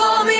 call me